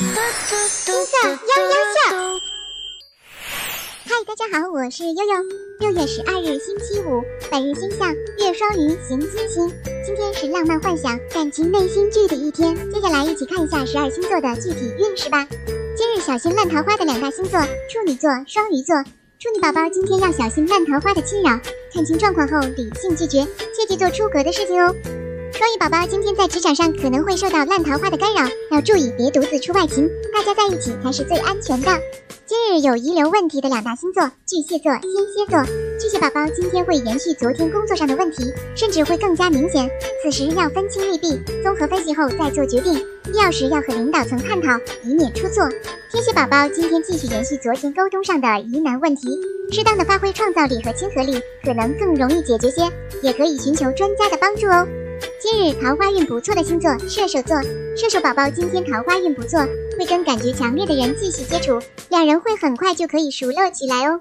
星座悠悠秀，嗨，大家好，我是悠悠。六月十二日，星期五，本日星象月双鱼行金星。今天是浪漫幻想、感情内心剧的一天。接下来一起看一下十二星座的具体运势吧。今日小心烂桃花的两大星座：处女座、双鱼座。处女宝宝今天要小心烂桃花的侵扰，看清状况后理性拒绝，切记做出格的事情哦。双鱼宝宝今天在职场上可能会受到烂桃花的干扰，要注意别独自出外勤，大家在一起才是最安全的。今日有遗留问题的两大星座：巨蟹座、天蝎座。巨蟹宝宝今天会延续昨天工作上的问题，甚至会更加明显。此时要分清利弊，综合分析后再做决定，必要时要和领导层探讨，以免出错。天蝎宝宝今天继续延续昨天沟通上的疑难问题，适当的发挥创造力和亲和力，可能更容易解决些，也可以寻求专家的帮助哦。今日桃花运不错的星座，射手座。射手宝宝今天桃花运不错，会跟感觉强烈的人继续接触，两人会很快就可以熟络起来哦。